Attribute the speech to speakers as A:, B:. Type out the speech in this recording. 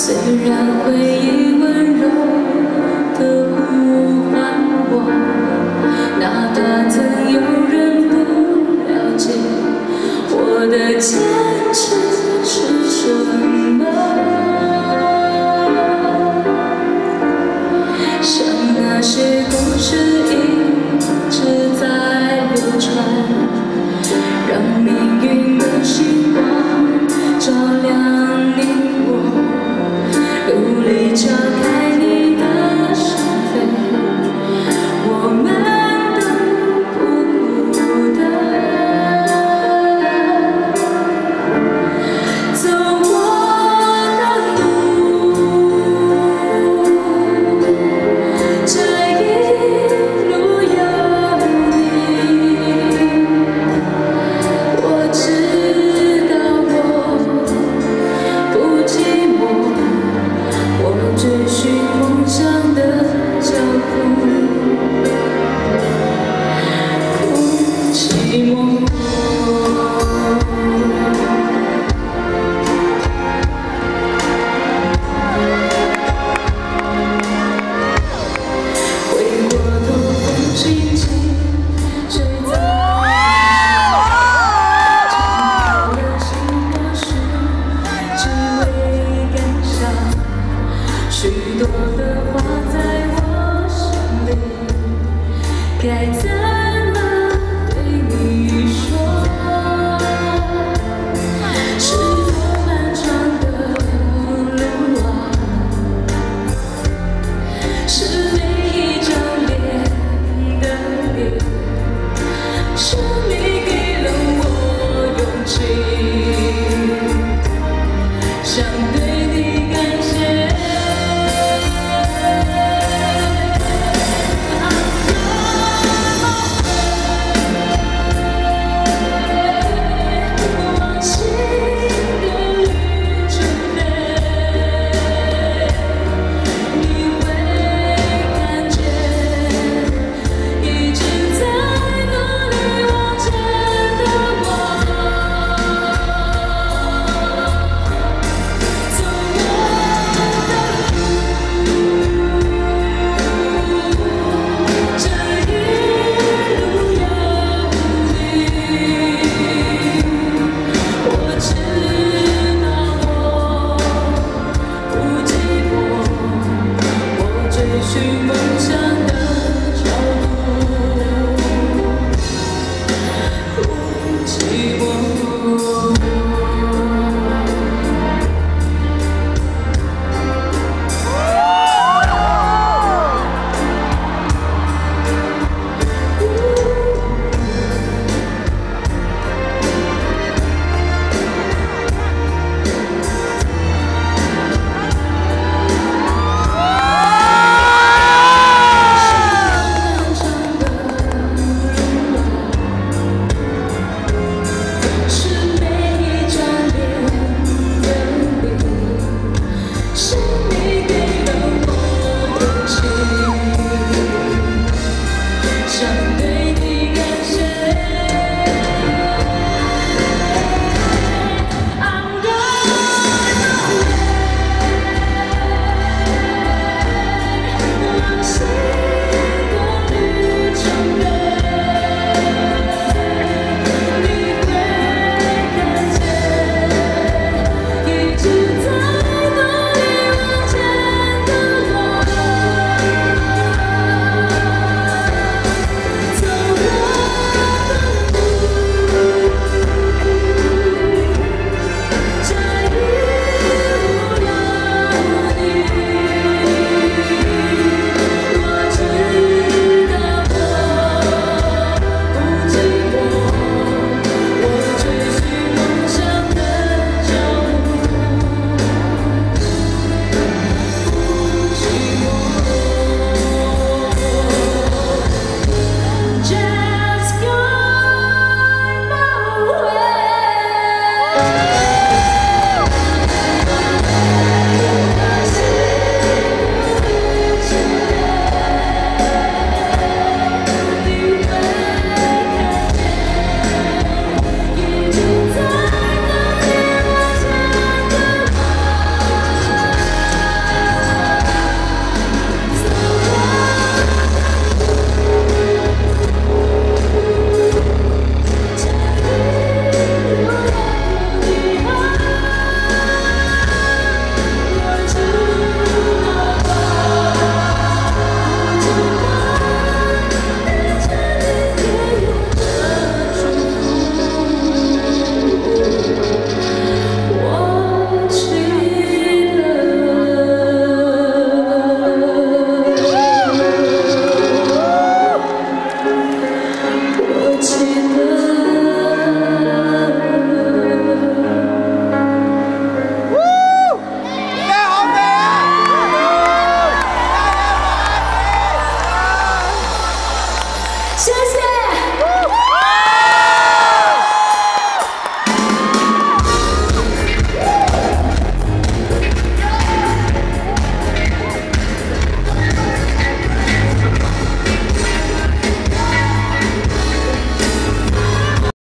A: 虽然回忆温柔的呼唤我那怕曾有人不了解我的坚持。该怎么对你说是多漫长的路能忘是每一张脸的你是你给了我勇气想对